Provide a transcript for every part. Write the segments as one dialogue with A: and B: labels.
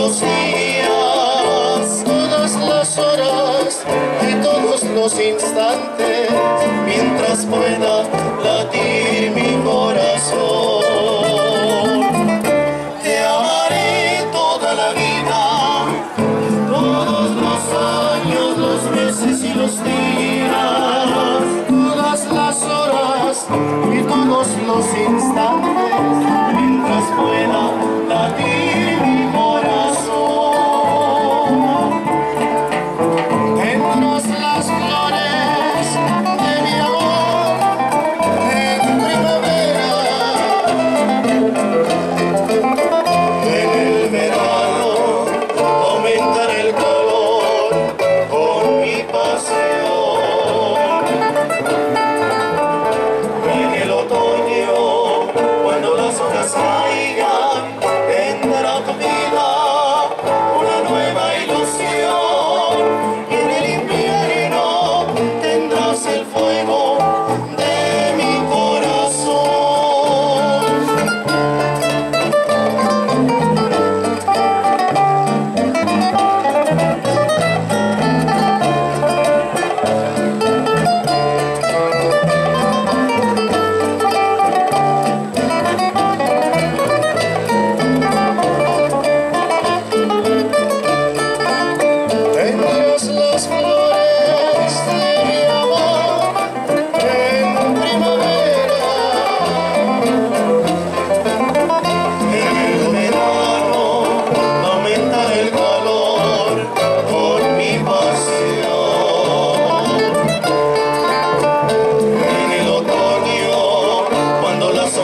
A: los días, todas las horas y todos los instantes, mientras pueda latir mi corazón. Te amaré toda la vida, todos los años, los meses y los días, todas las horas y todos los instantes.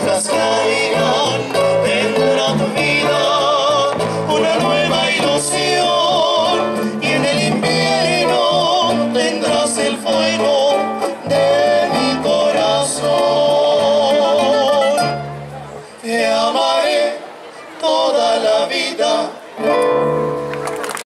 A: nuestras tu vida, una nueva ilusión, y en el invierno tendrás el fuego de mi corazón. Te amaré toda la vida.